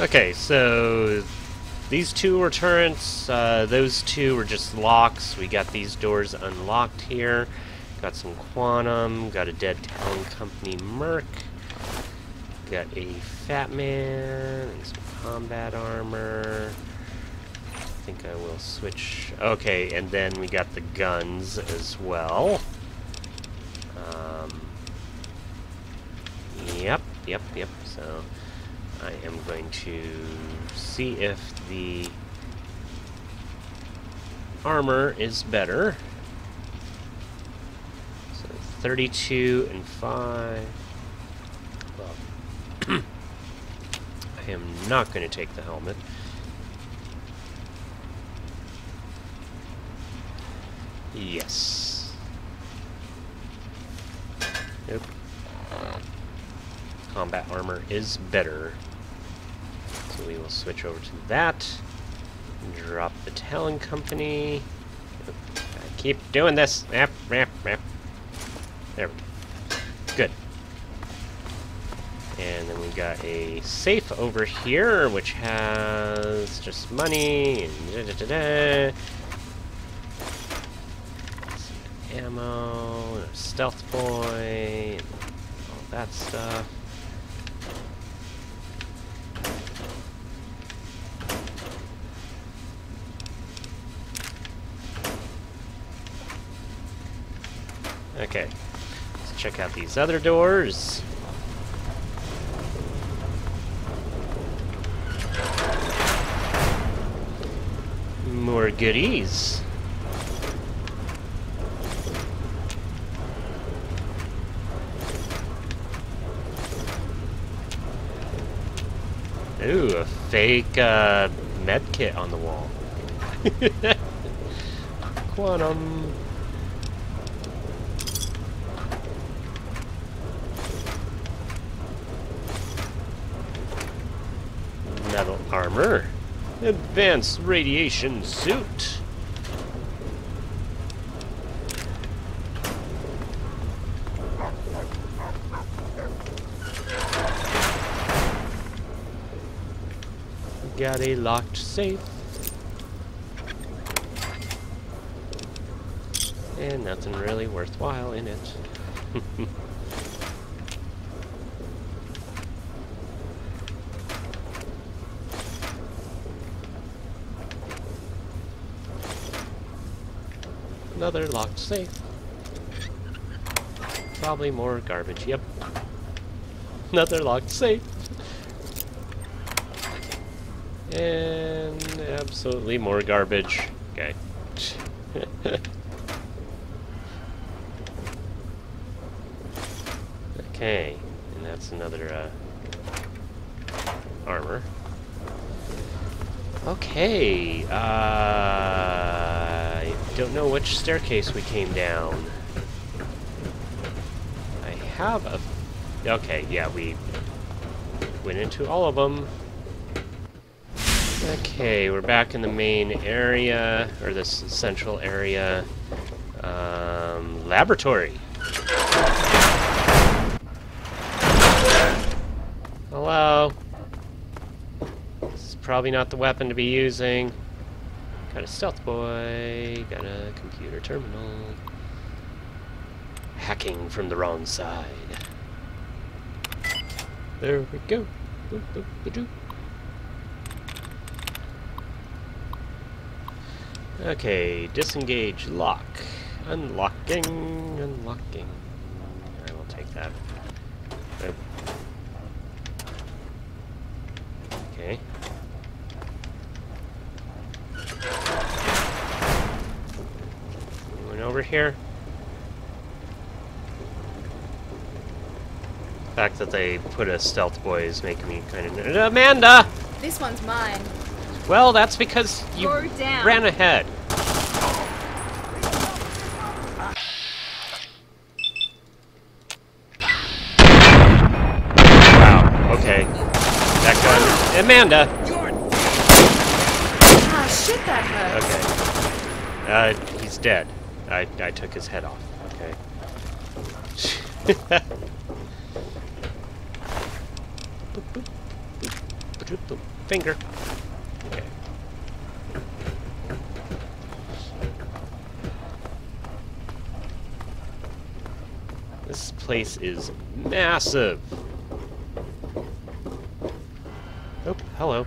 Okay, so these two were turrets. Uh, those two were just locks. We got these doors unlocked here. Got some quantum. Got a dead Talon Company merc. Got a Fat Man and some combat armor. I think I will switch. Okay, and then we got the guns as well. Um, yep, yep, yep. So I am going to see if the armor is better. So 32 and 5. Well, I am not going to take the helmet. Yes. Nope. Combat armor is better. We will switch over to that. Drop the Talon Company. I keep doing this. There we go. Good. And then we got a safe over here, which has just money and da da da da. Ammo, stealth boy, all that stuff. Okay, let's check out these other doors. More goodies. Ooh, a fake uh, med kit on the wall. Quantum. Armor. Advanced radiation suit. Got a locked safe. And nothing really worthwhile in it. Another locked safe. Probably more garbage, yep. Another locked safe. And absolutely more garbage. Okay. okay, and that's another uh, armor. Okay, uh, don't know which staircase we came down. I have a... Okay, yeah, we went into all of them. Okay, we're back in the main area, or this central area. Um, laboratory. Hello? This is probably not the weapon to be using. Got a stealth boy, got a computer terminal. Hacking from the wrong side. There we go. Okay, disengage lock. Unlocking, unlocking. I will take that. Oop. Okay. Anyone over here? The fact that they put a stealth boy is making me kind of... Amanda! This one's mine. Well, that's because you ran ahead. Wow, okay. That gun. Amanda! Ah, shit, that hurts. Okay. Uh, he's dead. I, I took his head off. Okay. Finger. Okay. This place is massive. Oh, hello.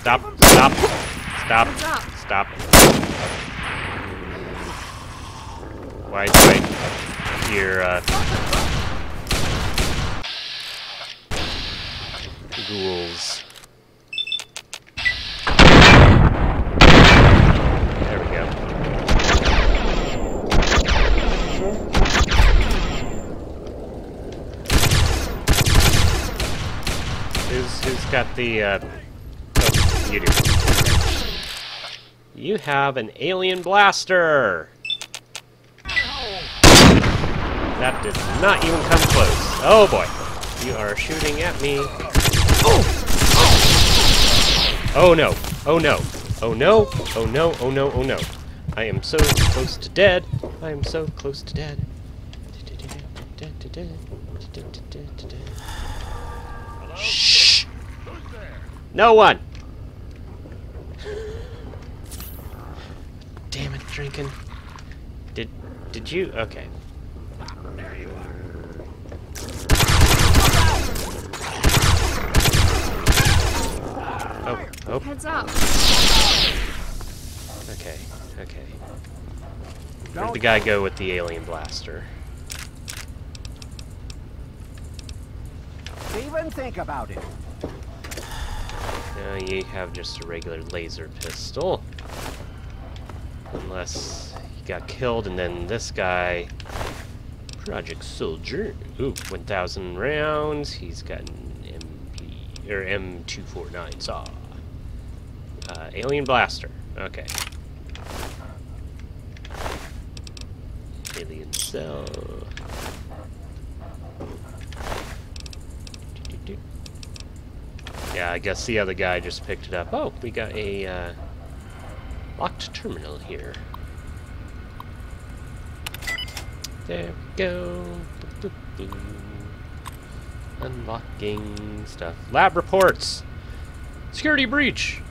Stop, stop, stop, stop. Why do I hear, uh... Ghouls. There we go. Who's who's got the uh oh, you do. You have an alien blaster! That did not even come close. Oh boy. You are shooting at me. Oh Oh no. Oh no. Oh no. Oh no. Oh no. Oh no. I am so close to dead. I am so close to dead. Shh. No one. Damn it, drinking. Did did you? Okay. Oh, oh, Heads up. okay, okay. Where'd the guy go with the alien blaster? Even think about it. Now you have just a regular laser pistol. Unless he got killed and then this guy... Project Soldier. Ooh, 1,000 rounds. He's got an MP... or M249 saw. Uh, alien blaster. Okay. Alien cell. Yeah, I guess the other guy just picked it up. Oh, we got a uh, locked terminal here. There we go. Boop, boop, boop. Unlocking stuff. Lab reports. Security breach.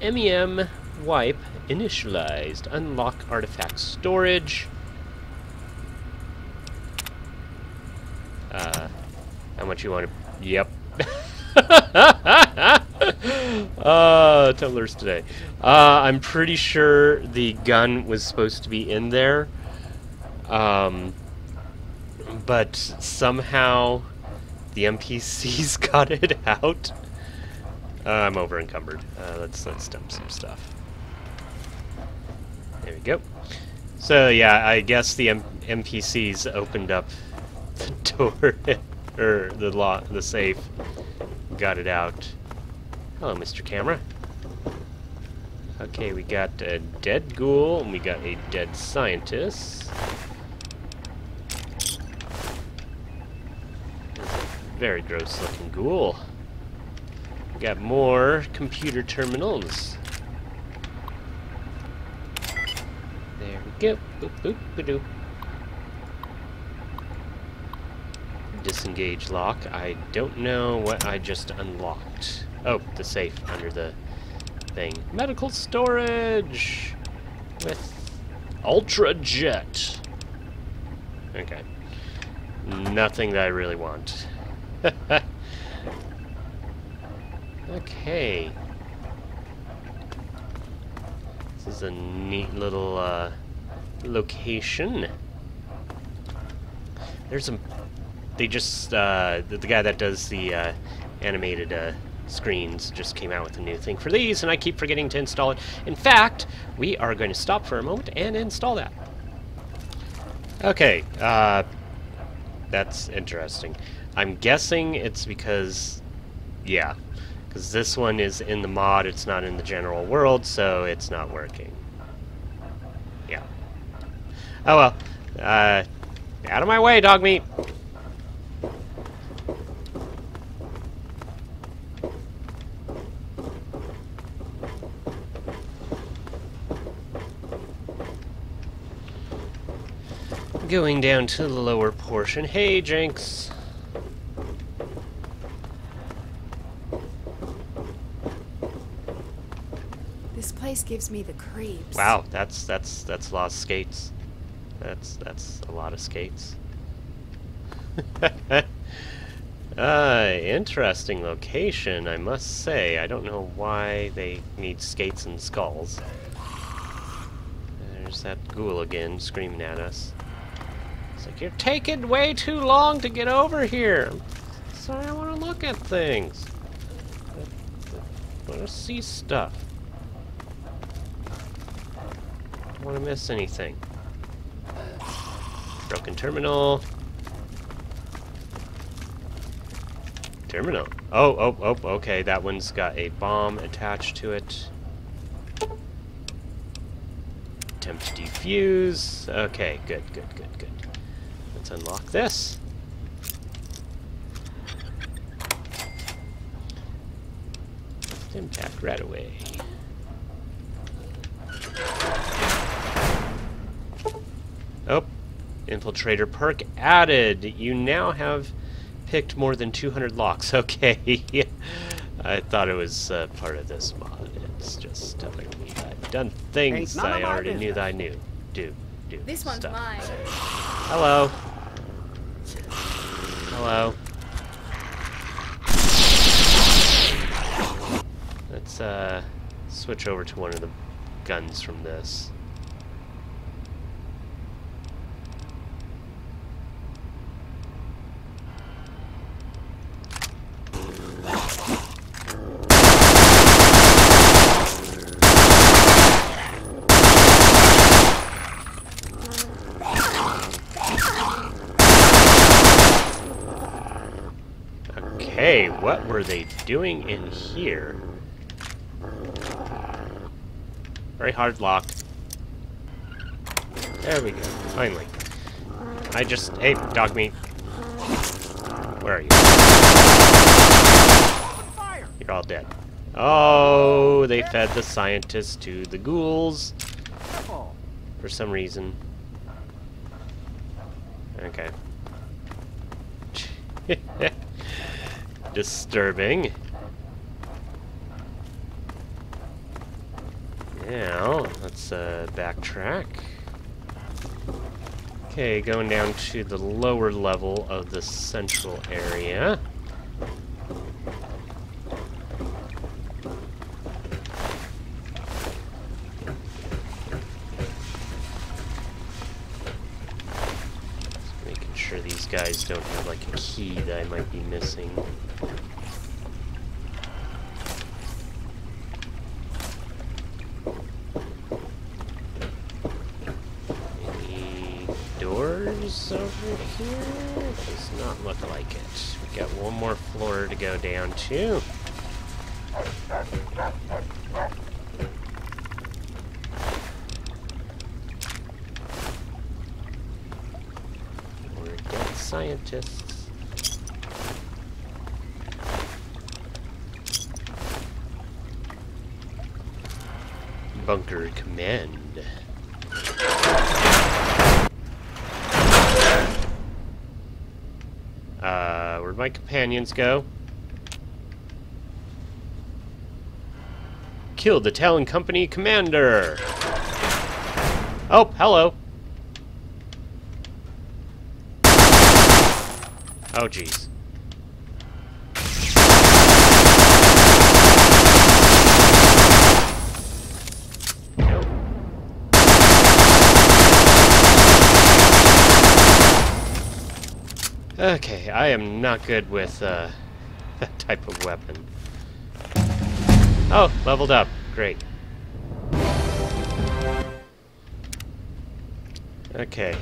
MEM wipe initialized. Unlock artifact storage. Uh, how much you want to? Yep. uh, tumblers today. Uh, I'm pretty sure the gun was supposed to be in there. Um, but somehow the NPCs got it out. Uh, I'm over encumbered. Uh, let's let's dump some stuff. There we go. So yeah, I guess the M NPCs opened up the door or the lock, the safe, got it out. Hello, Mr. Camera. Okay, we got a dead ghoul and we got a dead scientist. Very gross looking ghoul. We got more computer terminals. There we go. Boop boop ba doo. Disengage lock. I don't know what I just unlocked. Oh, the safe under the thing. Medical storage with Ultrajet. Okay. Nothing that I really want. Okay. This is a neat little uh, location. There's some. They just uh, the, the guy that does the uh, animated uh, screens just came out with a new thing for these, and I keep forgetting to install it. In fact, we are going to stop for a moment and install that. Okay, uh, that's interesting. I'm guessing it's because, yeah, because this one is in the mod, it's not in the general world, so it's not working. Yeah. Oh well. Uh, out of my way, Dogmeat! Going down to the lower portion. Hey, Jinx! Place gives me the creeps. Wow, that's that's that's a lot of skates. That's that's a lot of skates. uh, interesting location, I must say. I don't know why they need skates and skulls. There's that ghoul again screaming at us. It's like, you're taking way too long to get over here. Sorry, I want to look at things. I want to see stuff. Don't want to miss anything. Broken terminal. Terminal. Oh, oh, oh, okay. That one's got a bomb attached to it. Attempt to defuse. Okay, good, good, good, good. Let's unlock this. Impact right away. Oh, infiltrator perk added. You now have picked more than 200 locks. Okay, I thought it was uh, part of this mod. It's just telling me I've done things I already knew that I knew. Do, do. This one's stuff. mine. Hello. Hello. Let's uh, switch over to one of the guns from this. Okay, what were they doing in here? Very hard lock. There we go, finally. I just... Hey, Dogmeat. Where are you? You're all dead. Oh, they fed the scientists to the ghouls. For some reason. Okay. Disturbing. Now, let's uh, backtrack. Okay, going down to the lower level of the central area. Guys don't have like a key that I might be missing. Any doors over here? Does not look like it. We got one more floor to go down to. We're dead scientists. Bunker command. Uh, where'd my companions go? Killed the Talon Company commander! Oh, hello. Oh, jeez. Okay, I am not good with uh, that type of weapon. Oh, leveled up. Great. Okay.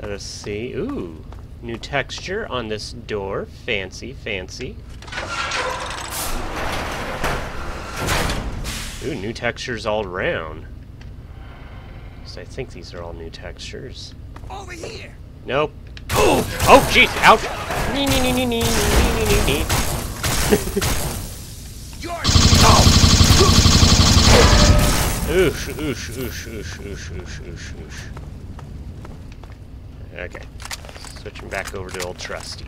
Let us see. Ooh, New texture on this door. Fancy, fancy. Ooh, new textures all around. So I think these are all new textures. Over here. Nope. Oh, oh, jeez, ouch. Nee, nee, nee, nee, nee, nee, nee, nee. oh. Oosh, oosh, oosh, oosh, oosh, oosh, oosh, oosh. Okay. Switching back over to old trusty.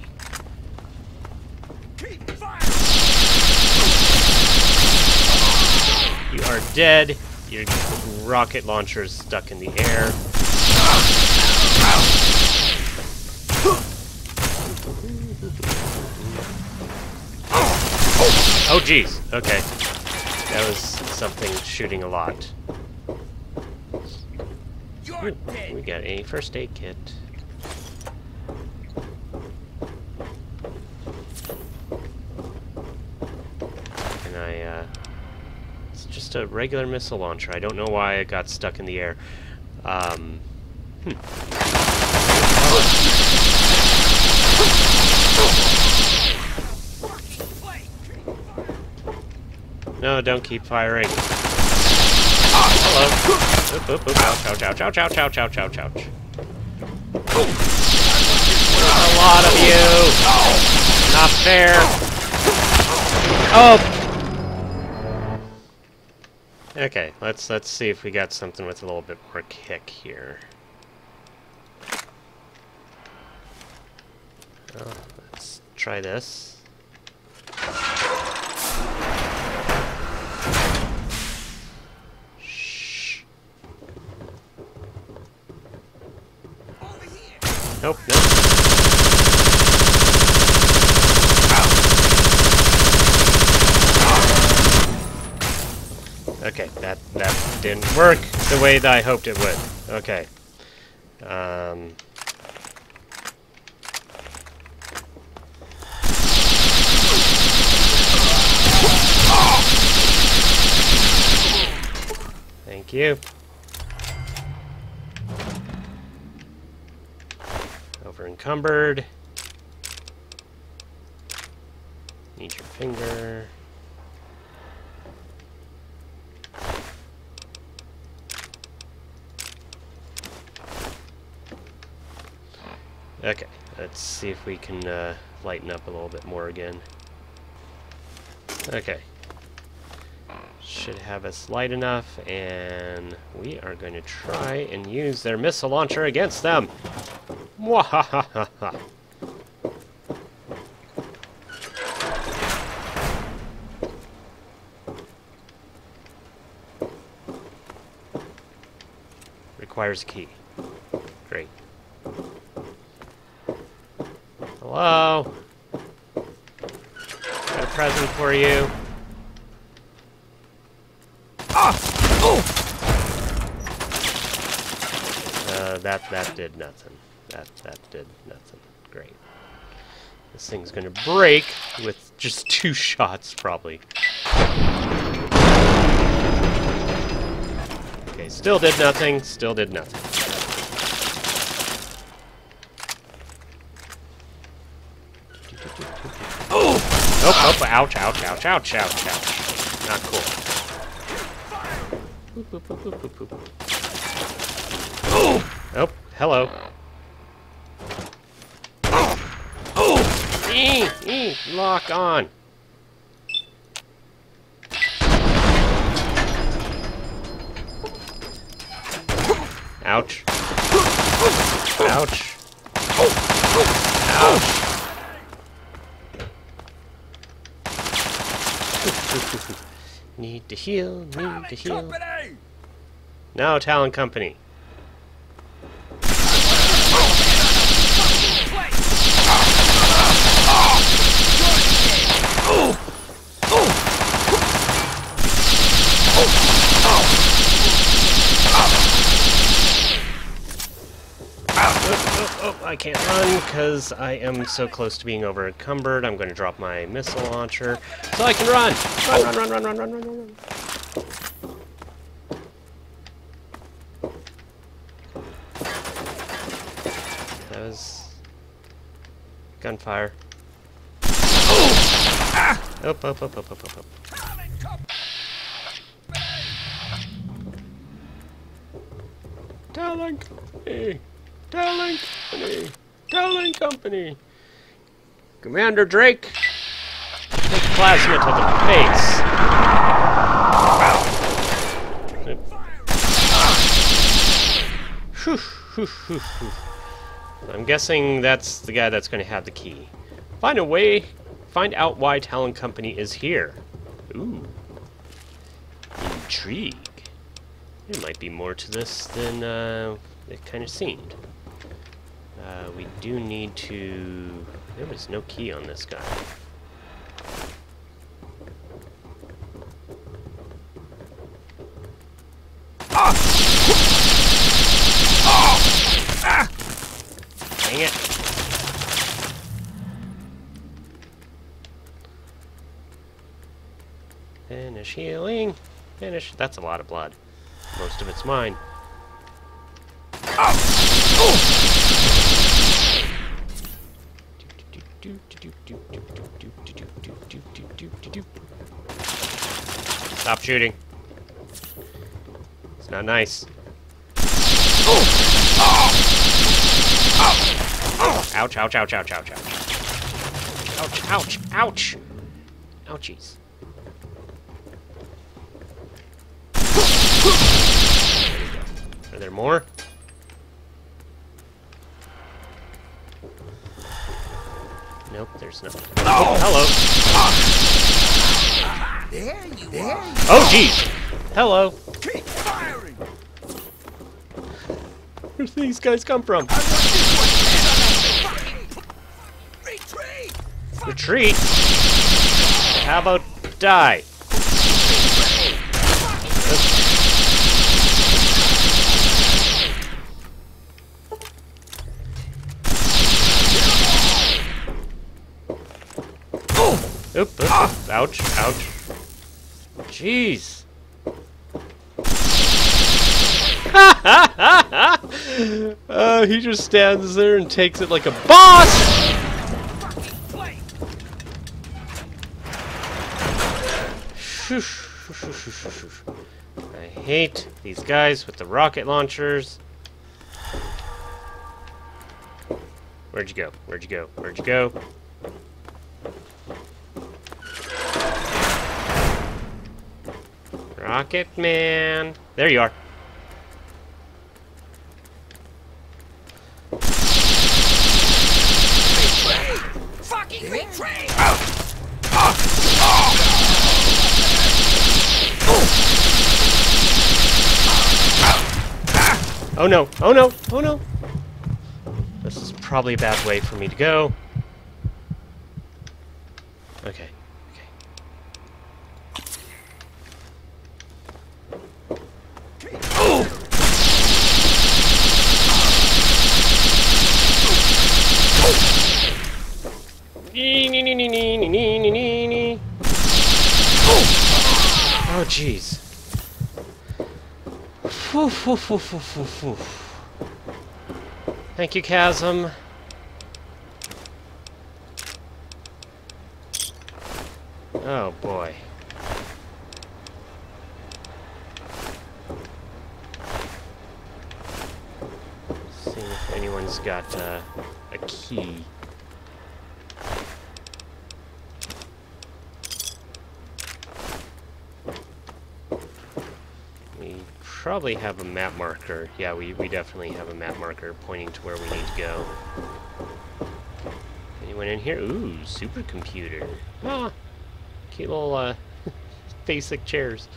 You are dead. Your rocket launcher is stuck in the air. Oh, jeez. Okay. That was something shooting a lot. We got a first aid kit. a regular missile launcher. I don't know why it got stuck in the air. Um, hmm. No, don't keep firing. Ah, hello. Oop, oop, oop. Ouch, ouch, ouch, ouch, ouch, ouch, ouch, ouch. Not a lot of you! Not fair! Oh, Okay, let's let's see if we got something with a little bit more kick here. Oh, let's try this. Shh. Nope, nope. Okay, that that didn't work the way that I hoped it would. Okay. Um. Thank you. Over encumbered. Need your finger. Okay, let's see if we can uh, lighten up a little bit more again. Okay. Should have us light enough, and we are going to try and use their missile launcher against them. Mwahahaha. Requires a key. Great. Hello? Got a present for you. Ah! Oh! Uh, that that did nothing. That that did nothing. Great. This thing's gonna break with just two shots, probably. Okay, still did nothing. Still did nothing. Oh! Oh! Ouch! Ouch! Ouch! Ouch! Ouch! Ouch! Not cool. Boop, boop, boop, boop, boop, boop. Oh, hello. Eee, eee, lock on. Ouch. Ouch. Ouch. need to heal, need to heal. Now, Talon Company. Oh, oh, I can't run because I am so close to being over encumbered. I'm going to drop my missile launcher so I can run. Run, run, run, run, run, run, run, run. That was gunfire. Oh! Ah! Up, up, up, up, up, up, up. Talon Company! Talon Company! Talon Company! Commander Drake! Take plasma to the face! I'm guessing that's the guy that's going to have the key. Find a way, find out why Talon Company is here. Ooh. intrigue. There might be more to this than uh, it kind of seemed. Uh, we do need to... There was no key on this guy. Dang it. Finish healing. Finish. That's a lot of blood. Most of it's mine. Stop shooting. It's not nice. Oh! Oh! Ouch, ouch, ouch, ouch, ouch, ouch. Ouch, ouch, ouch. Ouchies. Are there more? Nope, there's no. Oh, hello. There you there are. Oh, jeez. Hello. Keep firing. Where'd these guys come from? Retreat. How about die? Oop, oop, oop. Ouch, ouch. Jeez. uh, he just stands there and takes it like a boss! I hate these guys with the rocket launchers. Where'd you go? Where'd you go? Where'd you go? Rocket Man. There you are. Retreat. Fucking retreat. Oh no! Oh no! Oh no! This is probably a bad way for me to go. Okay. Oh, jeez. Thank you, Chasm. Oh, boy. Seeing if anyone's got uh, a key. We probably have a map marker. Yeah, we, we definitely have a map marker pointing to where we need to go. Anyone in here? Ooh, supercomputer. Ah, cute little uh, basic chairs.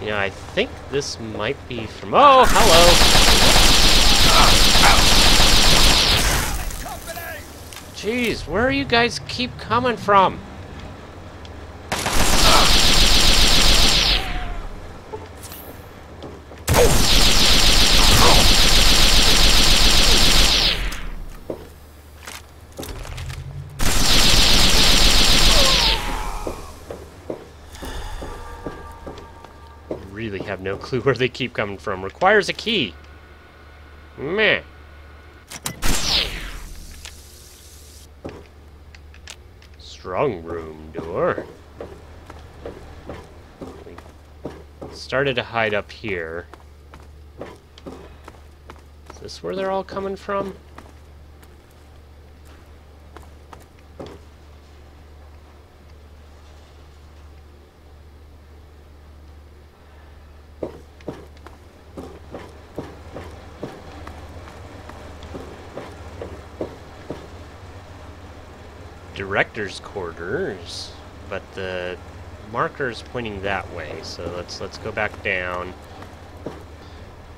You know, I think this might be from. Oh, hello. Jeez, where you guys keep coming from? Really have no clue where they keep coming from. Requires a key. Meh. Strong room door. We started to hide up here. Is this where they're all coming from? Director's quarters, but the marker is pointing that way, so let's let's go back down.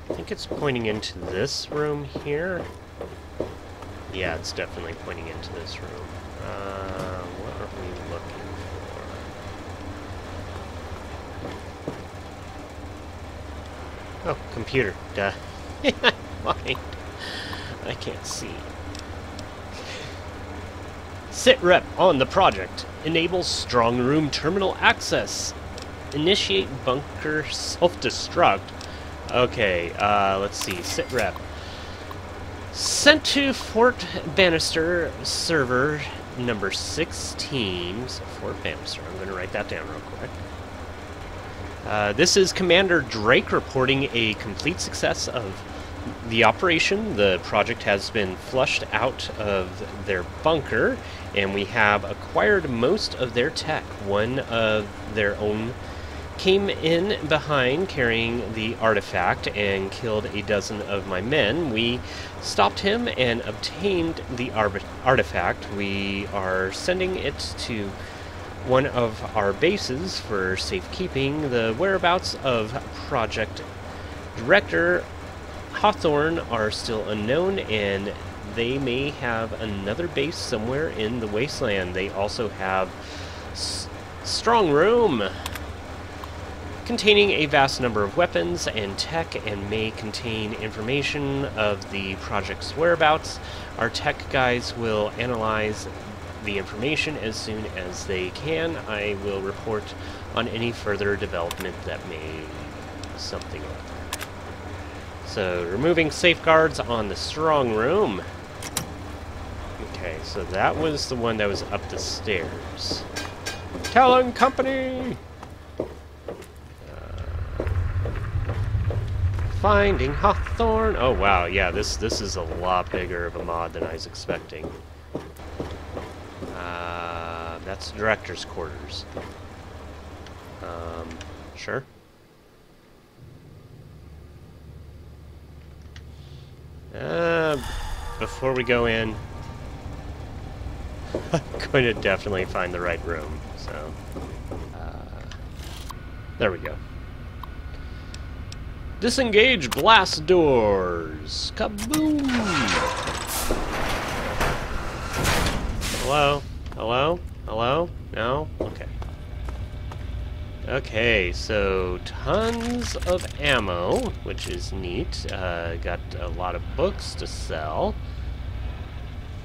I think it's pointing into this room here. Yeah, it's definitely pointing into this room. Uh, what are we looking for? Oh, computer. Duh. I can't see. SITREP on the project. Enable strong room terminal access. Initiate bunker self-destruct. Okay, uh, let's see. SITREP. Sent to Fort Bannister server number 16. So Fort Bannister. I'm going to write that down real quick. Uh, this is Commander Drake reporting a complete success of the operation. The project has been flushed out of their bunker, and we have acquired most of their tech. One of their own came in behind carrying the artifact and killed a dozen of my men. We stopped him and obtained the artifact. We are sending it to one of our bases for safekeeping. The whereabouts of Project Director Hawthorne are still unknown, and they may have another base somewhere in the wasteland. They also have strong room containing a vast number of weapons and tech and may contain information of the project's whereabouts. Our tech guys will analyze the information as soon as they can. I will report on any further development that may something so, removing safeguards on the strong room. Okay, so that was the one that was up the stairs. Talon Company! Uh, finding Hawthorne. Oh wow, yeah, this this is a lot bigger of a mod than I was expecting. Uh, that's director's quarters. Um, sure. Uh, before we go in, I'm going to definitely find the right room. So, uh, there we go. Disengage blast doors. Kaboom! Hello? Hello? Hello? No? Okay. Okay, so tons of ammo, which is neat. Uh, got a lot of books to sell.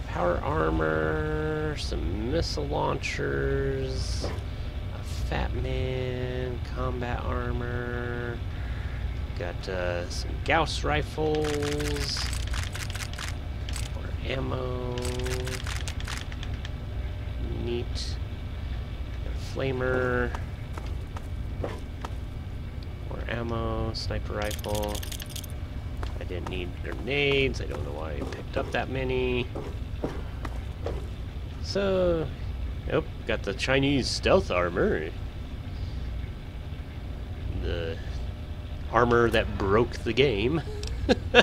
Power armor, some missile launchers, a Fat Man, combat armor. Got uh, some Gauss rifles, more ammo. Neat. Got flamer ammo, sniper rifle. I didn't need grenades. I don't know why I picked up that many. So, nope, got the Chinese stealth armor. The armor that broke the game.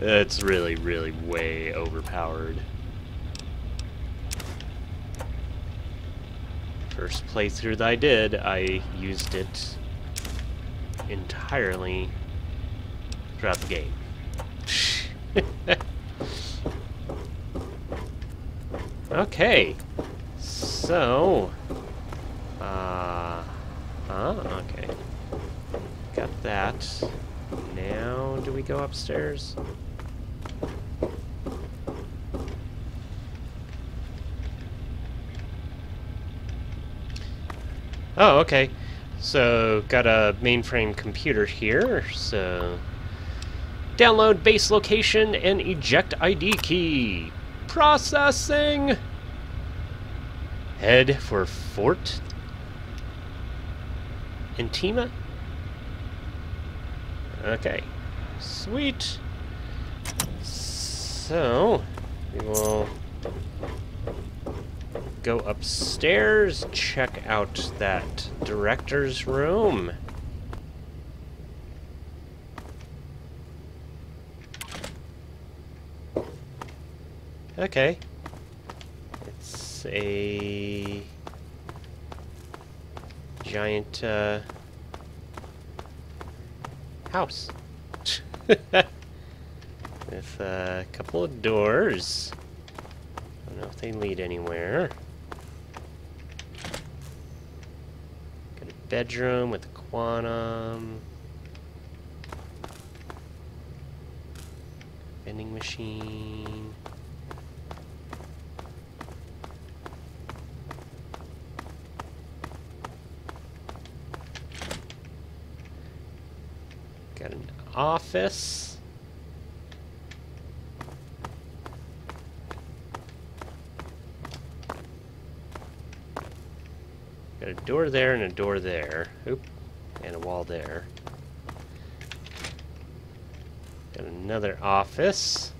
It's really, really way overpowered. First playthrough that I did, I used it entirely throughout the game. okay. So... Uh... Huh? Okay. Got that. Now, do we go upstairs? Oh, okay. So, got a mainframe computer here, so... Download base location and eject ID key. Processing! Head for Fort Intima? Okay. Sweet. So, we will go upstairs, check out that director's room. Okay. It's a giant uh, house with a couple of doors. I don't know if they lead anywhere. Got a bedroom with a quantum. Vending machine. Got an office. Got a door there and a door there. Oop. And a wall there. Got another office.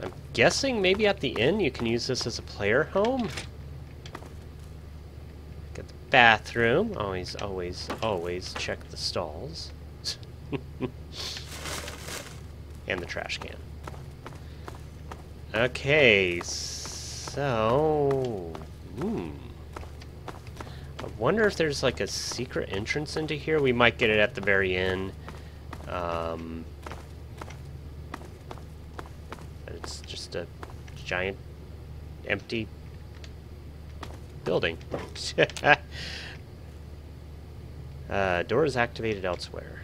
I'm guessing maybe at the end you can use this as a player home. Got the bathroom. Always, always, always check the stalls. and the trash can. Okay, so... Hmm. I wonder if there's like a secret entrance into here. We might get it at the very end. Um, it's just a giant empty building. uh, door is activated elsewhere.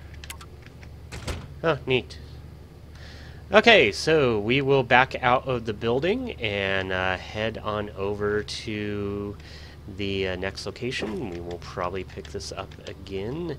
Oh, neat. Okay, so we will back out of the building and uh, head on over to the uh, next location. We will probably pick this up again